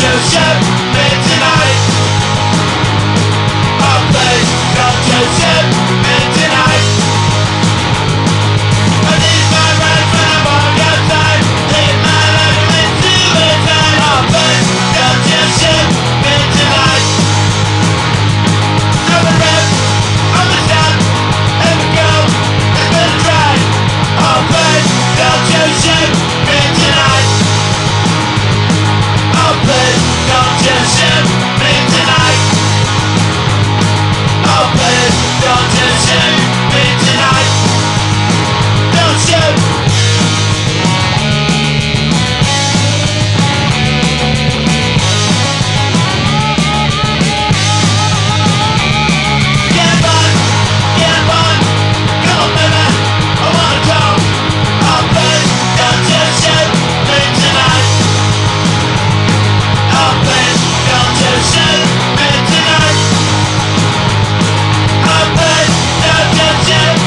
to show. bitch and I down.